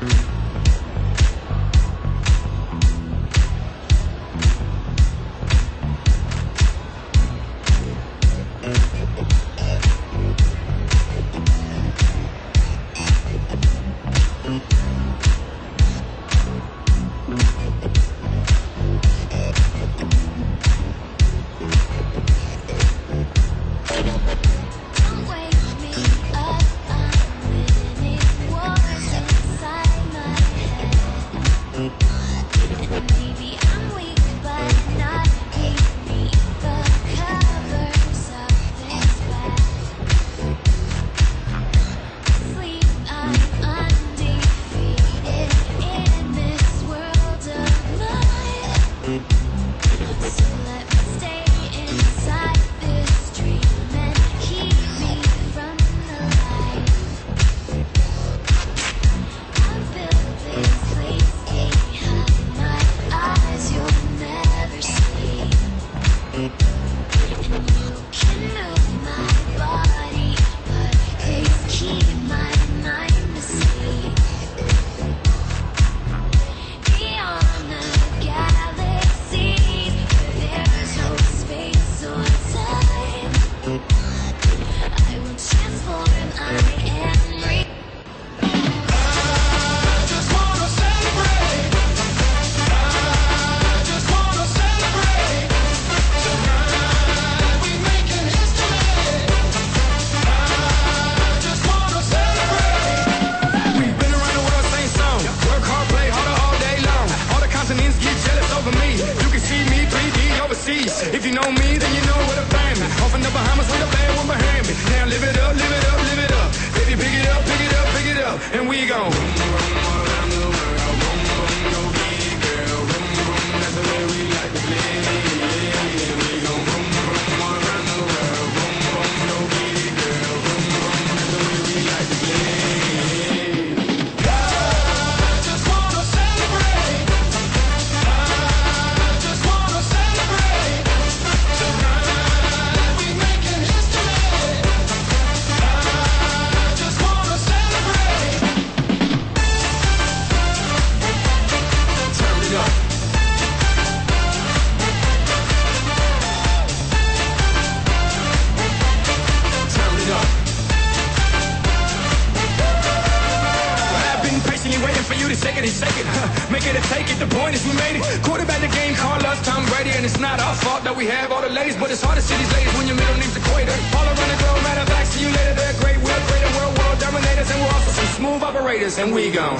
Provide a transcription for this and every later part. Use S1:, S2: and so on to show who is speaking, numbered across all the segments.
S1: Don't for you to
S2: take it and
S1: take it. Huh, make it a
S3: take it. The point is we made it. Quarterback the game, call us Tom Brady. And it's not our fault that we have all the ladies. But it's hard to see these ladies when your middle name's equator. All around the globe, matter of fact, see you later. They're great, we're greater, we're world dominators. And we're also some smooth operators. And we gone.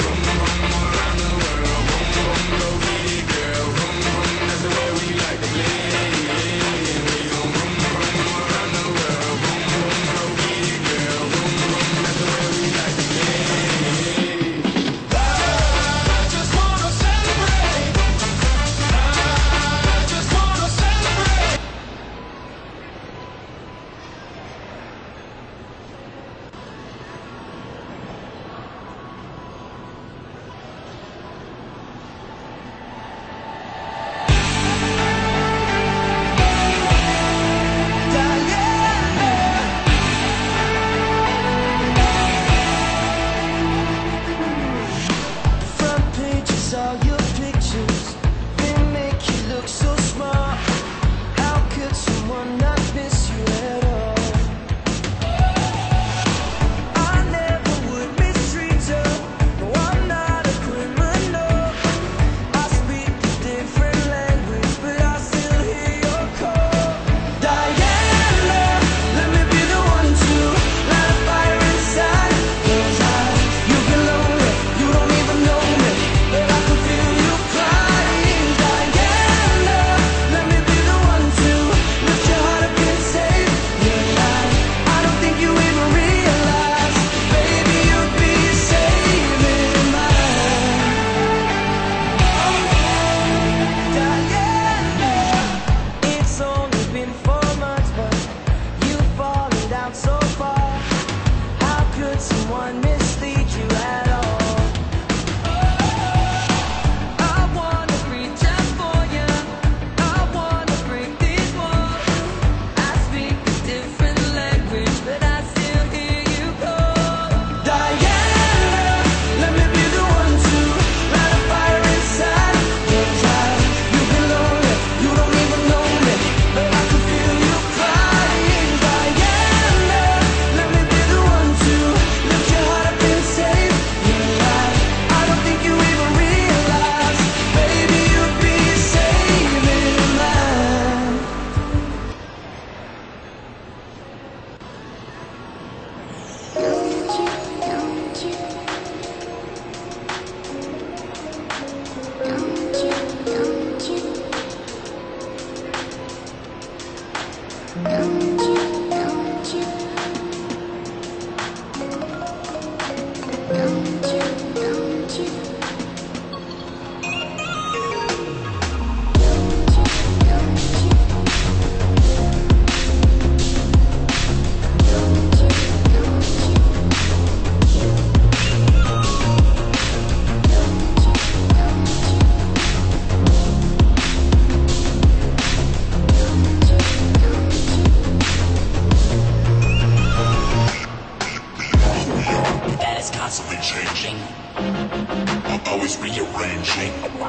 S4: rearranging.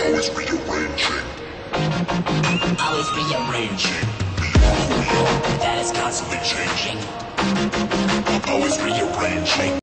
S4: Always rearranging.
S5: Always rearranging. That is constantly changing.
S4: Always rearranging.